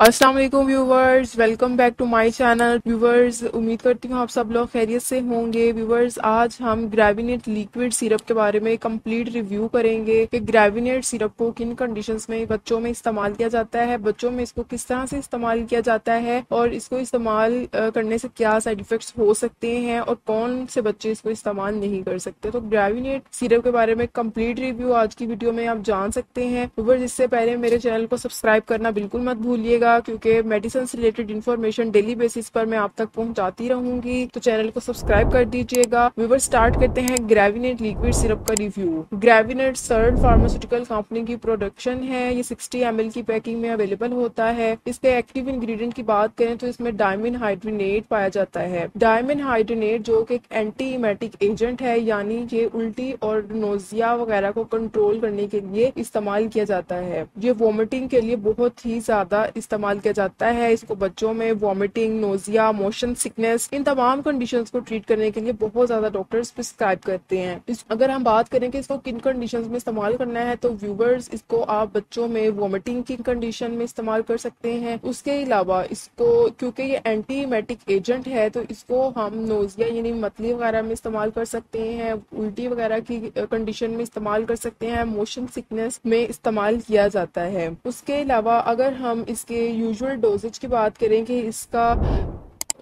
वालेकुम viewers, welcome back to my channel. Viewers, उम्मीद करती हूँ आप सब लोग खैरियत से होंगे। व्यूवर्स, आज हम ग्रेविनेट लिक्विड सिरप के बारे में कंप्लीट रिव्यू करेंगे कि ग्रेविनेट सिरप को किन कंडीशंस में बच्चों में इस्तेमाल किया जाता है, बच्चों में इसको किस तरह से इस्तेमाल किया जाता है और इसको इस्तेमाल करने से क्या साइड इफेक्ट्स हो सकते हैं और कौन से बच्चे इसको इस्तेमाल नहीं कर सकते। तो ग्रेविनेट सिरप के बारे में कंप्लीट रिव्यू आज की वीडियो में आप जान सकते हैं। व्यूवर्स, इससे पहले मेरे चैनल को सब्सक्राइब करना बिल्कुल मत भूलिएगा। रहिएगा क्योंकि मेडिसिन से रिलेटेड इन्फॉर्मेशन डेली बेसिस पर मैं आप तक पहुंचाती रहूँगी। तो चैनल को सब्सक्राइब कर दीजिएगा। व्यूवर स्टार्ट करते हैं ग्रेविनेट लिक्विड सिरप का review Gravinate Searle pharmaceutical company की प्रोडक्शन है। ये सिक्सटी एम की पैकिंग में अवेलेबल होता है। इसके एक्टिव इंग्रेडिएंट की बात करें तो इसमें डायमिन हाइड्रोनेट पाया जाता है। डायमिन हाइड्रोनेट जो कि एक एंटी इमेटिक एजेंट है, यानी ये उल्टी और नोजिया वगैरह को कंट्रोल करने के लिए इस्तेमाल किया जाता है। ये वोमिटिंग के लिए बहुत ही ज़्यादा इस्तेमाल किया जाता है। इसको बच्चों में वॉमिटिंग नोजिया मोशन सिकनेस इन तमाम कंडीशन को ट्रीट करने के लिए बहुत ज़्यादा डॉक्टर्स प्रिस्क्राइब करते हैं। अगर हम बात करें कि इसको किन कंडीशंस में इस्तेमाल करना है तो व्यूवर्स इसको आप बच्चों में वॉमिटिंग की कंडीशन में इस्तेमाल कर सकते हैं। उसके अलावा इसको, क्योंकि ये एंटीमेटिक एजेंट है तो इसको हम नोजिया यानी मतली वगैरह में इस्तेमाल कर सकते हैं, उल्टी वगैरह की कंडीशन में इस्तेमाल कर सकते हैं। मोशन सिकनेस में इस्तेमाल किया जाता है। उसके अलावा अगर हम इसके यूजुअल डोजेज की बात करें कि इसका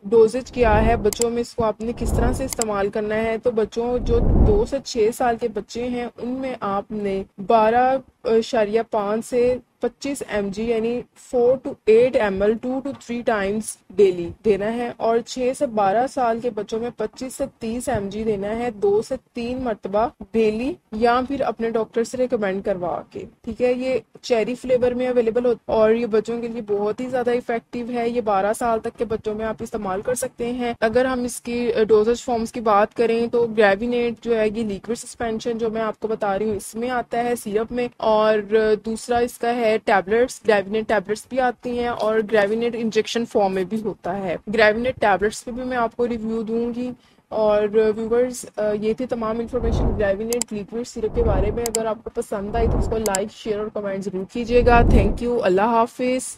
डोजेज क्या है, बच्चों में इसको आपने किस तरह से इस्तेमाल करना है तो बच्चों जो दो से छः साल के बच्चे हैं, उनमें आपने बारह शरिया पाँच से 25 एम जी यानी 4 to 8 M L two to three times daily देना है और 6 से 12 साल के बच्चों में 25 से 30 एम जी देना है, दो से तीन मरतबा डेली या फिर अपने डॉक्टर से रिकमेंड करवा के। ठीक है, ये चेरी फ्लेवर में अवेलेबल है और ये बच्चों के लिए बहुत ही ज़्यादा इफ़ेक्टिव है। ये 12 साल तक के बच्चों में आप इस्तेमाल कर सकते हैं। अगर हम इसकी डोजेज फॉर्म्स की बात करें तो ग्रेविनेट जो है, ये लिक्विड सस्पेंशन जो मैं आपको बता रही हूँ, इसमें आता है सिरप में और दूसरा इसका है है टैबलेट्स ग्रेविनेट टैबलेट्स भी आती हैं और ग्रेविनेट इंजेक्शन फॉर्म में भी होता है। ग्रेविनेट टैबलेट्स पे भी मैं आपको रिव्यू दूँगी और व्यूवर्स ये थी तमाम इन्फॉर्मेशन ग्रेविनेट लिक्विड सिरप के बारे में। अगर आपको पसंद आई तो उसको लाइक शेयर और कमेंट ज़रूर कीजिएगा। थैंक यू अल्लाह हाफिज़।